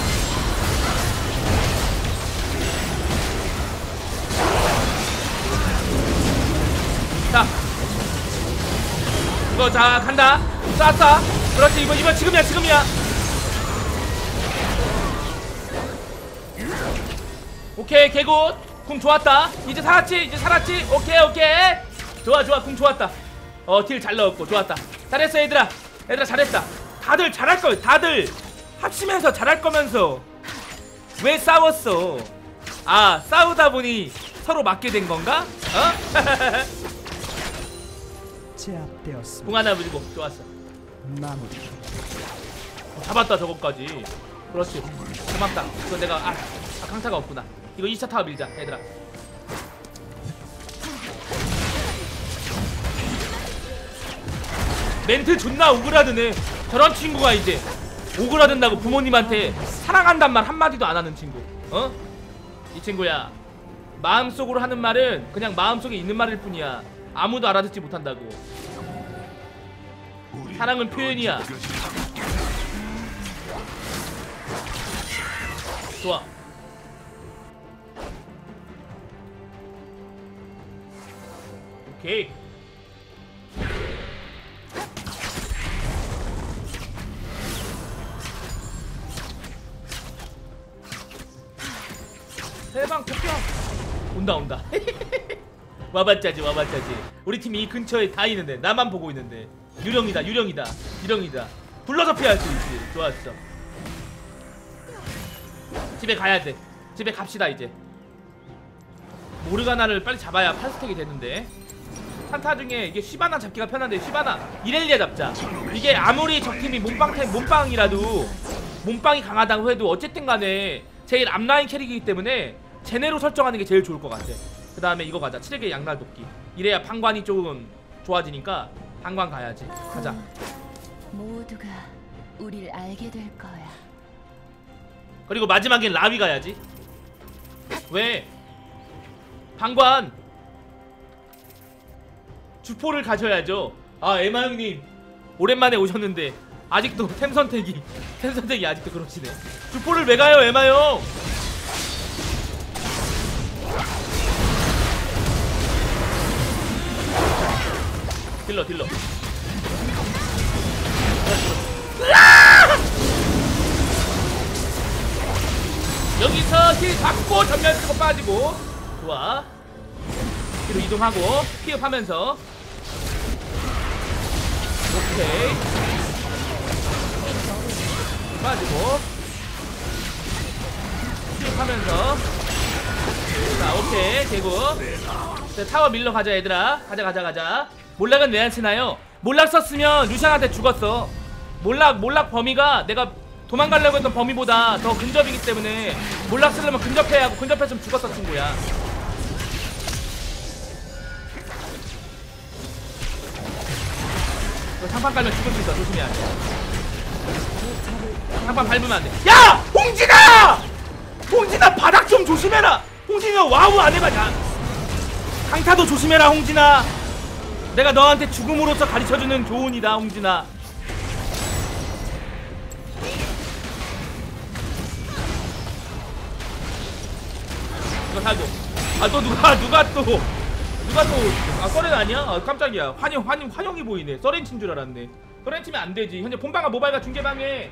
자. 이거 자 간다. 쏴쏴 그렇지 이거 이거 지금이야 지금이야. 오케이 개굿 궁 좋았다. 이제 살았지? 이제 살았지? 오케이 오케이. 좋아 좋아. 궁 좋았다. 어딜 잘 넣었고 좋았다. 잘했어 얘들아. 얘들아 잘했다. 다들 잘할 거 다들. 합치면서 잘할 거면서. 왜 싸웠어? 아 싸우다 보니 서로 맞게 된 건가? 어? 제압되었습니다. 궁 하나 물고. 좋았어. 마무리. 어, 잡았다 저거까지. 그렇지. 고맙다. 이거 내가 아, 아 강타가 없구나 이거 2차 타워 밀자 얘들아 멘트 존나 오그라드네 저런 친구가 이제 오그라든다고 부모님한테 사랑한단 말 한마디도 안 하는 친구 어? 이 친구야 마음속으로 하는 말은 그냥 마음속에 있는 말일 뿐이야 아무도 알아듣지 못한다고 사랑은 표현이야. 좋아. 오케이. 대방 폭격. 온다 온다. 와봤자지 와봤자지. 우리 팀이 이 근처에 다 있는데 나만 보고 있는데 유령이다 유령이다 유령이다. 불러서 피할 수 있지. 좋았어. 집에 가야 돼. 집에 갑시다 이제. 모르가나를 빨리 잡아야 팔스택이 되는데. 산타 중에 이게 시바나 잡기가 편한데 시바나 이렐리아 잡자. 이게 아무리 적팀이 몸빵템 몸빵이라도 몸빵이 강하다고 해도 어쨌든 간에 제일 앞라인 캐릭이기 때문에 제네로 설정하는 게 제일 좋을 것 같아. 그 다음에 이거 가자. 7개 양날 돕기. 이래야 방관이 조금 좋아지니까 방관 가야지. 가자. 모두가 우릴 알게 될 거야. 그리고 마지막엔 라비 가야지. 왜? 방관 주포를 가져야죠. 아 에마 형님 오랜만에 오셨는데 아직도 템 선택이 템 선택이 아직도 그러시네. 주포를 왜 가요 에마 형? 딜러 딜러 여기서 heal 받고 점멸 쓰고 빠지고 좋아 뒤로 이동하고 피업하면서 오케이. 빠지고. 피업하면서. 자 오케이. 되고 자, 타워 밀러 가자 얘들아. 가자 가자 가자. 몰락은 왜 안 치나요? 몰락 썼으면 루시안한테 죽었어. 몰락 몰락 범위가 내가 도망가려고 했던 범위보다 더 근접이기 때문에 몰락 쓰려면 근접해야 하고 근접했으면 죽었어 친구야 장판 깔면 죽을 수 있어. 조심해야 돼. 장판 밟으면 안돼. 야! 홍진아! 홍진아 바닥 좀 조심해라. 홍진아 와우 안야 강타도 조심해라 홍진아. 내가 너한테 죽음으로써 가르쳐주는 교훈이다 홍진아. 이거 살고 아 또 누가 누가 또 누가 또아 서렌 아니야? 아 깜짝이야. 환영 환영 환영이 보이네. 서렌 친줄 알았네. 서렌 치면 안 되지. 현재 본방과 모바일과 중계방에.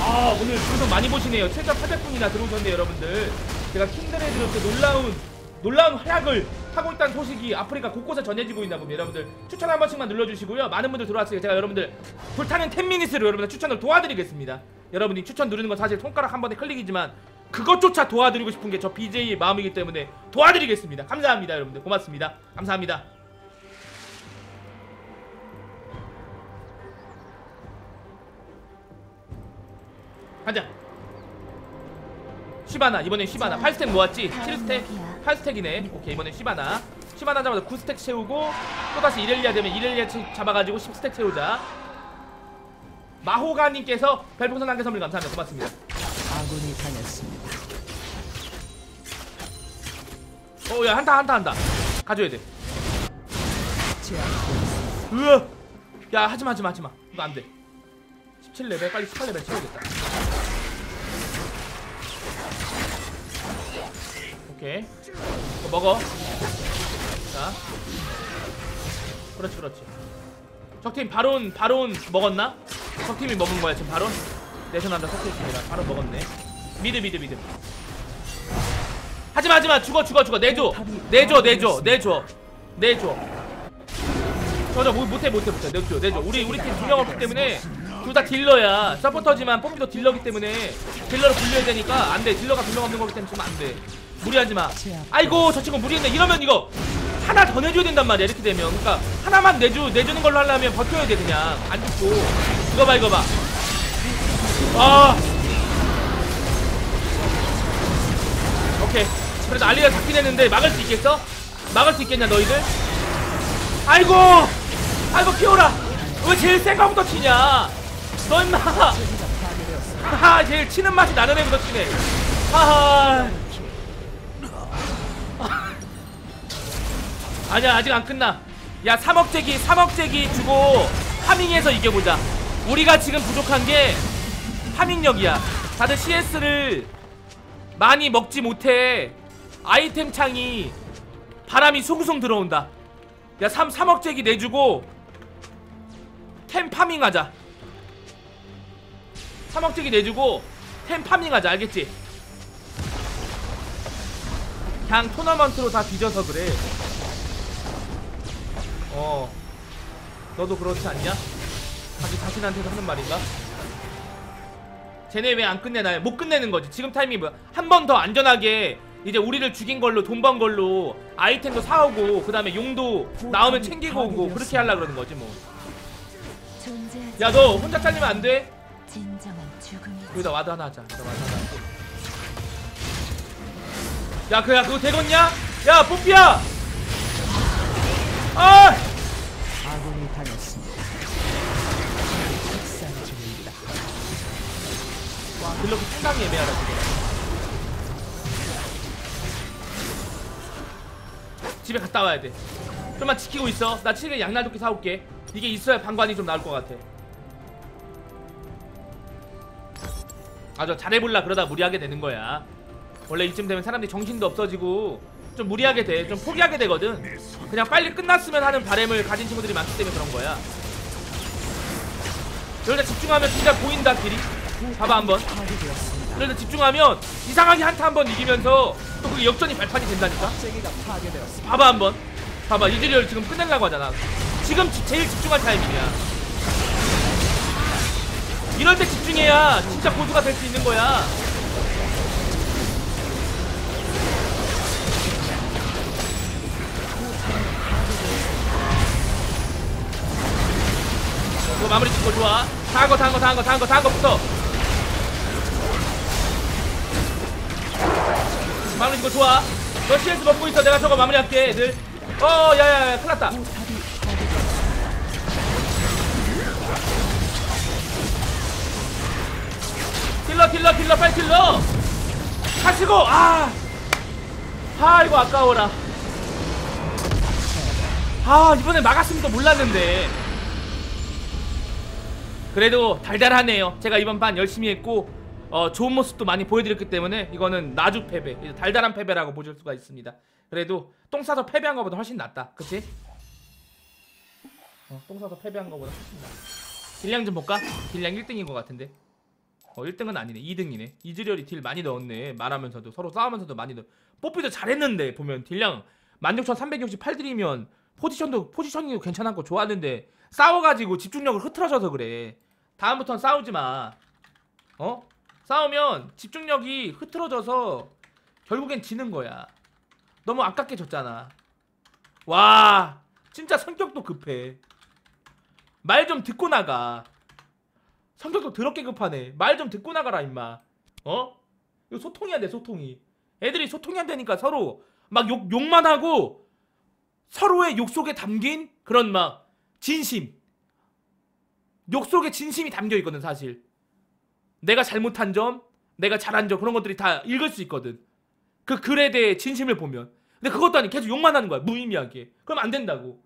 아 오늘 방송 많이 보시네요. 7,800분이나 들어오셨네요 여러분들. 제가 킹드레드로서 놀라운 놀라운 활약을 하고 있다는 소식이 아프리카 곳곳에 전해지고 있나 봅니다 여러분들. 추천 한 번씩만 눌러주시고요. 많은 분들 들어왔으니까 제가 여러분들 불타는 10미니스로 여러분들 추천을 도와드리겠습니다. 여러분이 추천 누르는 건 사실 손가락 한 번에 클릭이지만 그것조차 도와드리고 싶은 게 저 BJ의 마음이기 때문에 도와드리겠습니다. 감사합니다 여러분들. 고맙습니다. 감사합니다. 가자. 시바나 이번엔 시바나. 8스택 모았지? 7스택? 8스택이네. 오케이 이번엔 시바나. 시바나 잡아서 9스택 채우고 또다시 이렐리아 되면 이렐리아 채- 잡아가지고 10스택 채우자. 마호가님께서 별풍선 한개 선물 감사합니다. 고맙습니다. 아군이 당했습니다. 어야 한타 한타 한다 가져야 돼. 으아. 야 하지마 하지마 하지마. 이거 안돼. 17레벨 빨리 18레벨 채우겠다. 오케이. 이거 먹어. 자. 그렇지 그렇지. 적팀 바론 바론 먹었나? 적팀이 먹은 거야 지금 바론? 내셔난다 섞여있습니다 바론 먹었네. mid mid mid 하지마 하지마. 죽어 죽어 죽어. 내줘. 내줘 내줘 내줘. 내줘. 저저 뭐, 못해 못해 못해. 내줘 내줘. 우리 우리 팀 두 명 없기 때문에 둘 다 딜러야. 서포터지만 뽀삐도 딜러기 때문에 딜러를 굴려야 되니까 안돼. 딜러가 두 명 없는 거기 때문에 지금 안돼. 무리하지 마. 아이고 저 친구 무리했네. 이러면 이거 하나 더 내줘야 된단 말이야 이렇게 되면. 그러니까 하나만 내주 내주는 걸로 하려면 버텨야 돼 그냥. 안 죽고. 이거 봐 이거 봐아. 오케이 그래도 알리가 잡긴 했는데 막을 수 있겠어? 막을 수 있겠냐 너희들? 아이고! 아이고 피오라! 왜 제일 센 거부터 치냐? 너 임마! 하하 제일 치는 맛이 나는 애부터 치네. 하하. 아니야 아직 안 끝나. 야 3억제기 3억제기 주고 파밍해서 이겨보자. 우리가 지금 부족한 게 파밍력이야. 다들 CS를 많이 먹지 못해 아이템 창이 바람이 숭숭 들어온다 야 3, 3억제기 내주고 템 파밍하자 3억제기 내주고 템 파밍하자 알겠지? 그냥 토너먼트로 다 뒤져서 그래 어 너도 그렇지 않냐? 자기 자신한테도 하는 말인가? 쟤네 왜 안 끝내나요? 못 끝내는 거지 지금 타이밍이 뭐야 한 번 더 안전하게 이제 우리를 죽인 걸로 돈 번 걸로 아이템도 사오고 그 다음에 용도 나오면 챙기고 오고 그렇게 하려 그러는 거지 뭐. 야 너 혼자 잘리면 안 돼. 진정한 죽음이 여기다 와드 하나 하자. 와드 하나. 하고. 야 그야 그거 되겠냐? 야 뽀삐야. 아! 아군이 당했습니다. 와 글러브 상당히 애매하다 지금. 집에 갔다 와야 돼. 좀만 지키고 있어. 나 칠개 양날도끼 사올게. 이게 있어야 방관이 좀 나올 것 같아. 아저 잘해볼라 그러다 무리하게 되는 거야. 원래 이쯤 되면 사람들이 정신도 없어지고 좀 무리하게 돼. 좀 포기하게 되거든. 그냥 빨리 끝났으면 하는 바램을 가진 친구들이 많기 때문에 그런 거야. 여기다 집중하면 진짜 보인다 길이. 봐봐 한번. 그래서 집중하면 이상하게 한타 한 번 이기면서 또 그게 역전이 발판이 된다니까. 봐봐 한번. 봐봐 이즈리얼 지금 끝내려고 하잖아. 지금 지- 제일 집중할 타이밍이야. 이럴 때 집중해야 진짜 고수가 될 수 있는 거야. 이거 마무리 짓고 좋아. 다한 거, 다한 거, 다한 거, 다한 거, 다한 거부터. 마무리 짓고 좋아. 너 CS 먹고 있어. 내가 저거 마무리할게, 애들. 어, 야야야, 큰일 났다. 딜러, 딜러, 딜러, 빨리 딜러. 가시고, 아. 아, 이거 아까워라. 아, 이번에 막았으면 또 몰랐는데. 그래도 달달하네요. 제가 이번 반 열심히 했고 어, 좋은 모습도 많이 보여드렸기 때문에 이거는 나주 패배, 달달한 패배라고 보실 수가 있습니다. 그래도 똥 싸서 패배한 것보다 훨씬 낫다, 그치? 어, 똥 싸서 패배한 것보다 훨씬 낫다. 딜량 좀 볼까? 딜량 1등인 것 같은데. 어, 1등은 아니네, 2등이네. 이즈리얼이 딜 많이 넣었네. 말하면서도 서로 싸우면서도 많이 넣. 뽀삐도 잘했는데 보면 딜량 16,368딜이면 포지션도 positioning도 괜찮았고 좋았는데 싸워가지고 집중력을 흐트러져서 그래. 다음부턴 싸우지 마. 어? 싸우면 집중력이 흐트러져서 결국엔 지는 거야. 너무 아깝게 졌잖아. 와, 진짜 성격도 급해. 말 좀 듣고 나가. 성격도 더럽게 급하네. 말 좀 듣고 나가라 임마. 어? 이거 소통이 안 돼, 소통이. 애들이 소통이 안 되니까 서로 막 욕, 욕만 하고 서로의 욕 속에 담긴 그런 막 진심. 욕 속에 진심이 담겨 있거든, 사실. 내가 잘못한 점, 내가 잘한 점 그런 것들이 다 읽을 수 있거든. 그 글에 대해 진심을 보면. 근데 그것도 아니 계속 욕만 하는 거야, 무의미하게. 그럼 안 된다고.